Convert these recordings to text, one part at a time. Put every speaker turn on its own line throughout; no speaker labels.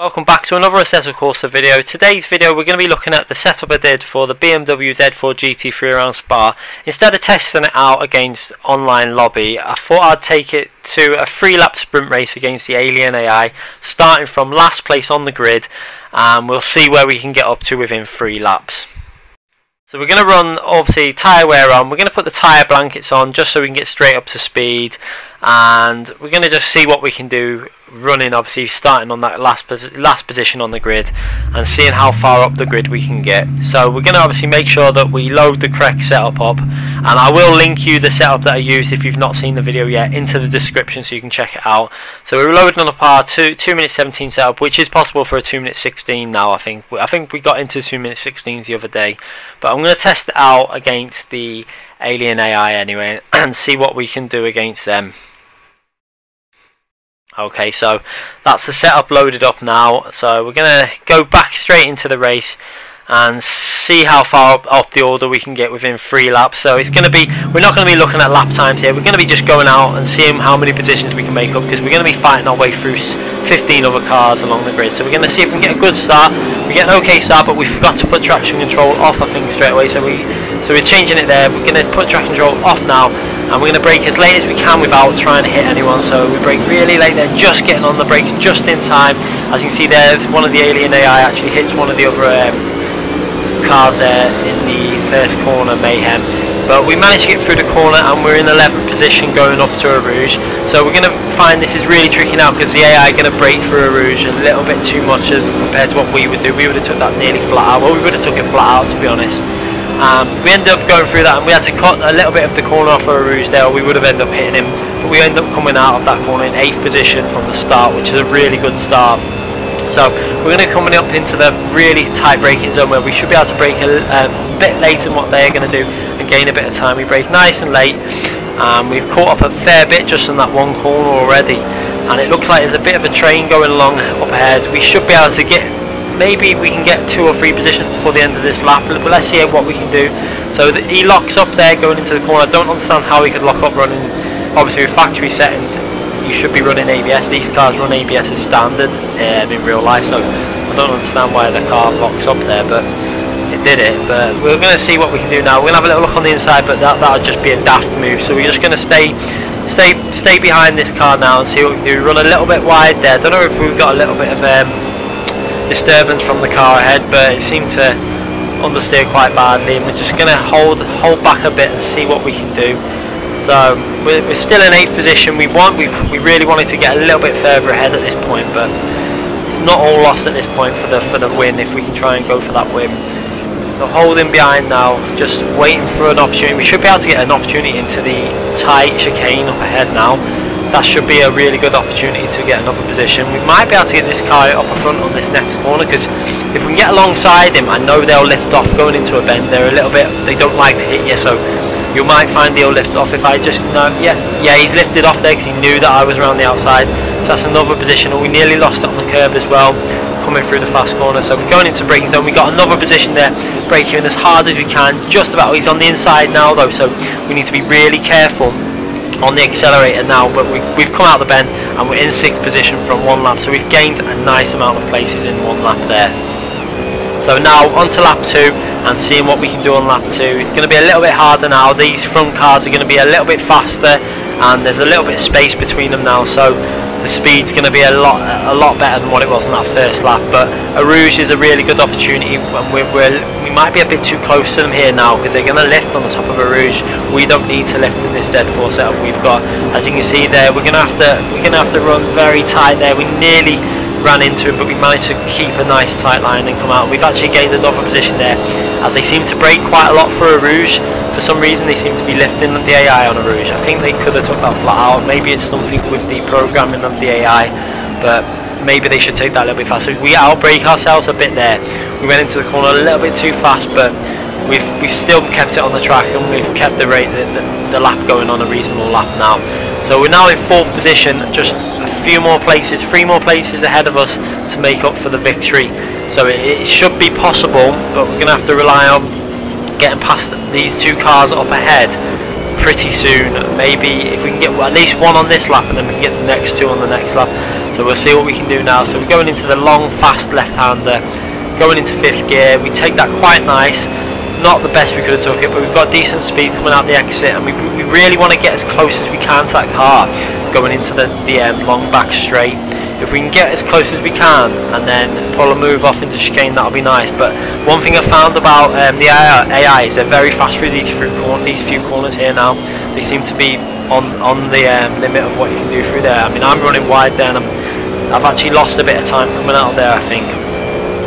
Welcome back to another Assetto Corsa video. Today's video we're going to be looking at the setup I did for the BMW Z4 GT3 around Spa. Instead of testing it out against online lobby, I thought I'd take it to a three lap sprint race against the Alien AI, starting from last place on the grid, and we'll see where we can get up to within three laps. So we're going to run obviously tyre wear on, we're going to put the tyre blankets on just so we can get straight up to speed and we're going to just see what we can do running obviously starting on that last pos last position on the grid and seeing how far up the grid we can get. So we're going to obviously make sure that we load the correct setup up. And I will link you the setup that I used if you've not seen the video yet into the description so you can check it out. So we're loading on a par 2, 2 minutes 17 setup which is possible for a 2 minute 16 now I think. I think we got into 2 minute 16s the other day. But I'm going to test it out against the alien AI anyway and see what we can do against them Okay, so that's the setup loaded up now. So we're going to go back straight into the race and see how far up, up, the order we can get within three laps. So it's going to be, we're not going to be looking at lap times here. We're going to be just going out and seeing how many positions we can make up because we're going to be fighting our way through 15 other cars along the grid. So we're going to see if we can get a good start. We get an okay start, but we forgot to put traction control off, I think, straight away. So we, so we're changing it there. We're going to put traction control off now and we're going to brake as late as we can without trying to hit anyone so we brake really late there just getting on the brakes just in time. As you can see there's one of the alien AI actually hits one of the other um, cars there in the first corner mayhem. But we managed to get through the corner and we're in 11th position going up to Eau Rouge so we're going to find this is really tricky now because the AI are going to brake through Eau Rouge a little bit too much as compared to what we would do. We would have took that nearly flat out. Well we would have took it flat out to be honest um, we ended up going through that and we had to cut a little bit of the corner off for Eau Rouge there we would have ended up hitting him but we ended up coming out of that corner in 8th position from the start which is a really good start so we're going to coming up into the really tight braking zone where we should be able to break a um, bit later than what they're going to do and gain a bit of time. We break nice and late and we've caught up a fair bit just on that one corner already and it looks like there's a bit of a train going along up ahead. We should be able to get maybe we can get two or three positions before the end of this lap but let's see what we can do. So the, he locks up there going into the corner. I don't understand how he could lock up running obviously with factory settings. You should be running ABS these cars run ABS as standard um, in real life so I don't understand why the car locks up there but it did it. But we're going to see what we can do now. We're going to have a little look on the inside but that that'll just be a daft move. So we're just going to stay stay stay behind this car now and see what we can do. Run a little bit wide there. Don't know if we've got a little bit of um, disturbance from the car ahead but it seemed to understeer quite badly and we're just going to hold hold back a bit and see what we can do. So we're, we're still in 8th position. We want we, we really wanted to get a little bit further ahead at this point but it's not all lost at this point for the for the win if we can try and go for that win. So holding behind now just waiting for an opportunity. We should be able to get an opportunity into the tight chicane up ahead now that should be a really good opportunity to get another position. We might be able to get this car up front on this next corner because if we can get alongside him, I know they'll lift off going into a bend. They're a little bit, they don't like to hit you, so you might find they'll lift off if I just know, yeah, yeah, he's lifted off there because he knew that I was around the outside. So that's another position. We nearly lost it on the curb as well, coming through the fast corner. So we're going into braking zone. We got another position there, braking as hard as we can, just about. He's on the inside now though, so we need to be really careful on the accelerator now but we, have come out the bend and we're in 6th position from one lap. So we've gained a nice amount of places in one lap there. So now on to lap 2 and seeing what we can do on lap 2 it's going to be a little bit harder now. These front cars are going to be a little bit faster and there's a little bit of space between them now. So the speed's going to be a lot a lot better than what it was in that first lap. But Eau Rouge is a really good opportunity and we're, we're, we might be a bit too close to them here now because they're going to lift on the top of Eau Rouge. We don't need to lift in this Z4 setup we've got. As you can see there we're going to have to we're going to have to run very tight there. We nearly ran into him but we managed to keep a nice tight line and come out. We've actually gained another position there as they seem to break quite a lot for Eau Rouge. For some reason they seem to be lifting the AI on Eau Rouge. I think they could have took that flat out. Maybe it's something with the programming of the AI, but maybe they should take that a little bit faster. We outbrake ourselves a bit there. We went into the corner a little bit too fast, but we've we've still kept it on the track and we've kept the rate the, the, the lap going on a reasonable lap now. So we're now in fourth position, just a few more places, three more places ahead of us to make up for the victory. So it, it should be possible, but we're going to have to rely on getting past these two cars up ahead pretty soon. Maybe if we can get at least one on this lap and then we can get the next two on the next lap. So we'll see what we can do now. So we're going into the long, fast left-hander, going into fifth gear. We take that quite nice. Not the best we could have took it, but we've got decent speed coming out the exit, and we, we really want to get as close as we can to that car going into the, the um, long back straight if we can get as close as we can and then pull a move off into chicane that'll be nice. But one thing I found about um, the AI is they're very fast through these few, these few corners here now. They seem to be on on the um, limit of what you can do through there. I mean I'm running wide there and I'm, I've actually lost a bit of time coming out of there I think.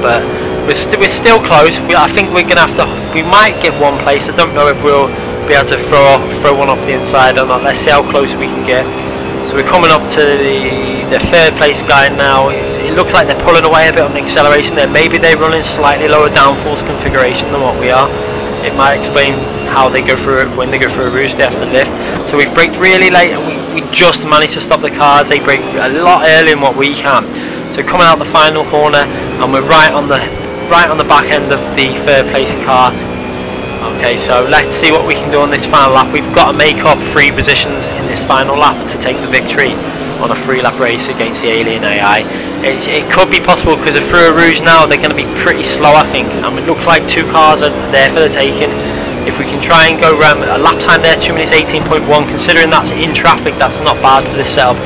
But we're, st we're still close. We, I think we're gonna have to we might get one place. I don't know if we'll be able to throw throw one up the inside or not. Let's see how close we can get so we're coming up to the, the third place guy now. It looks like they're pulling away a bit on the acceleration there. Maybe they're running slightly lower downforce configuration than what we are. It might explain how they go through it when they go through Eau Rouge to lift. So we've braked really late and we, we just managed to stop the cars. They brake a lot earlier than what we can. So coming out the final corner and we're right on the right on the back end of the third place car Okay, so let's see what we can do on this final lap. We've got to make up three positions in this final lap to take the victory on a three lap race against the Alien AI. It, it could be possible because of Eau Rouge now, they're going to be pretty slow I think. And it looks like two cars are there for the taking. If we can try and go around a lap time there, 2 minutes 18.1, considering that's in traffic, that's not bad for this setup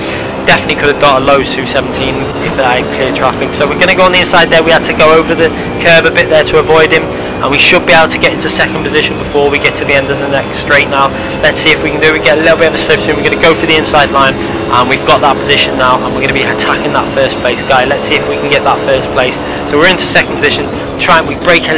definitely could have got a low 217 if I had clear traffic. So we're going to go on the inside there. We had to go over the curb a bit there to avoid him and we should be able to get into second position before we get to the end of the next straight now. Let's see if we can do it. We get a little bit of a slipstream. We're going to go for the inside line and we've got that position now and we're going to be attacking that first place guy. Let's see if we can get that first place. So we're into second position. Try and we break a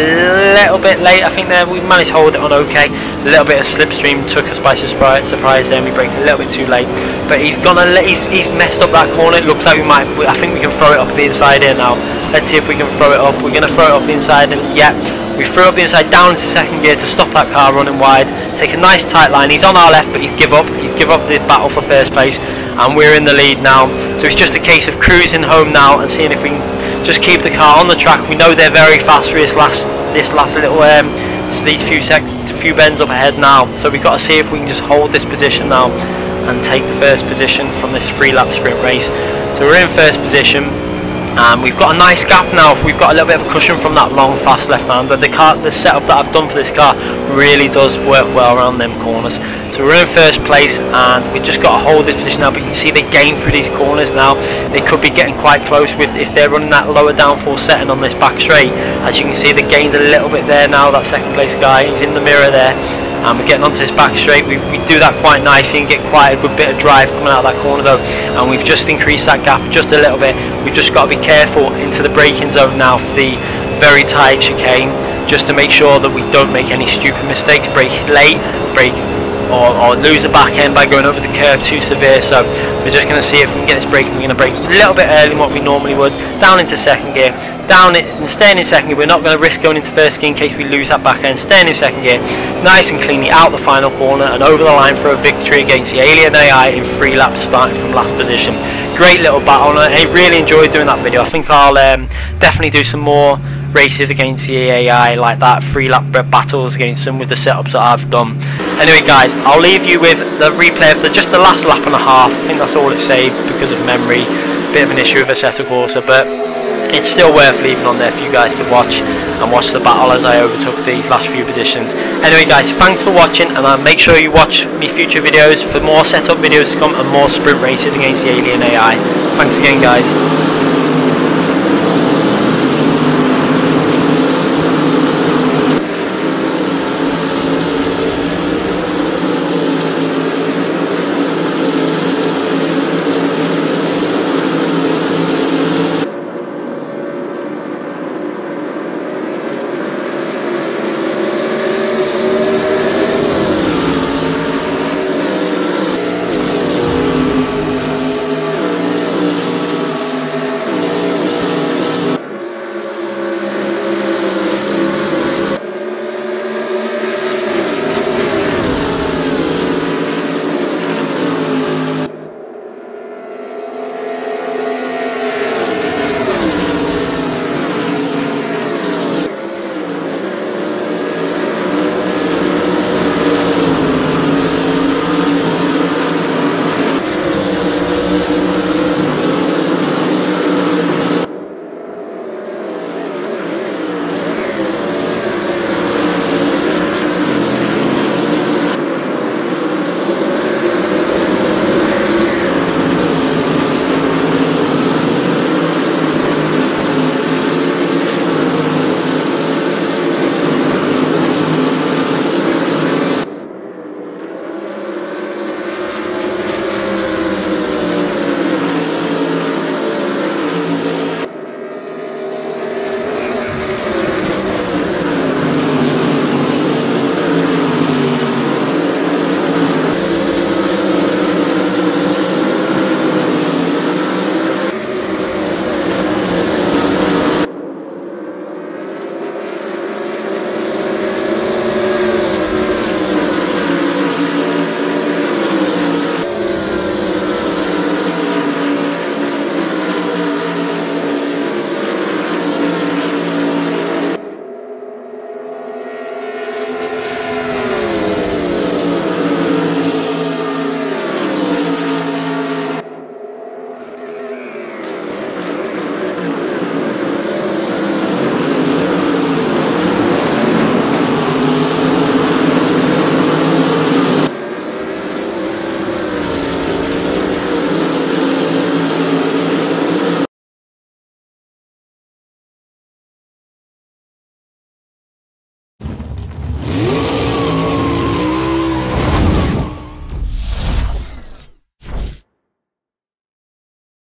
little bit late. I think there we managed to hold it on okay. A little bit of slipstream took us by surprise, surprise there and we braked a little bit too late. But he's gonna he's, he's messed up that corner. It looks like we might I think we can throw it up the inside here now. Let's see if we can throw it up. We're gonna throw it up the inside and yeah we threw up the inside down into second gear to stop that car running wide. Take a nice tight line. He's on our left, but he's give up. He's give up the battle for first place, and we're in the lead now. So it's just a case of cruising home now and seeing if we can just keep the car on the track. We know they're very fast for this last this last little um, so these few sec few bends up ahead now. So we've got to see if we can just hold this position now and take the first position from this three lap sprint race. So we're in first position. Um, we've got a nice gap now. We've got a little bit of cushion from that long, fast left-hander. The car, the setup that I've done for this car really does work well around them corners. So we're in first place, and we've just got to hold this position now. But you can see they gain through these corners now. They could be getting quite close with if they're running that lower downforce setting on this back straight. As you can see, they gained a little bit there now. That second place guy, he's in the mirror there and we're getting onto this back straight we, we do that quite nicely and get quite a good bit of drive coming out of that corner though. And we've just increased that gap just a little bit. We've just got to be careful into the braking zone now for the very tight chicane just to make sure that we don't make any stupid mistakes. Brake late brake or, or lose the back end by going over the curve too severe. So we're just going to see if we can get this braking we're going to brake a little bit earlier than what we normally would down into second gear down it and staying in second gear. We're not going to risk going into first gear in case we lose that back end. Staying in second gear, nice and cleanly out the final corner and over the line for a victory against the Alien AI in three laps starting from last position. Great little battle and I really enjoyed doing that video. I think I'll um, definitely do some more races against the AI like that, three lap battles against them with the setups that I've done. Anyway guys, I'll leave you with the replay of the, just the last lap and a half. I think that's all it saved because of memory. Bit of an issue with Assetto Corsa, but it's still worth leaving on there for you guys to watch and watch the battle as I overtook these last few positions. Anyway guys, thanks for watching and uh, make sure you watch me future videos for more setup videos to come and more sprint races against the Alien AI. Thanks again guys.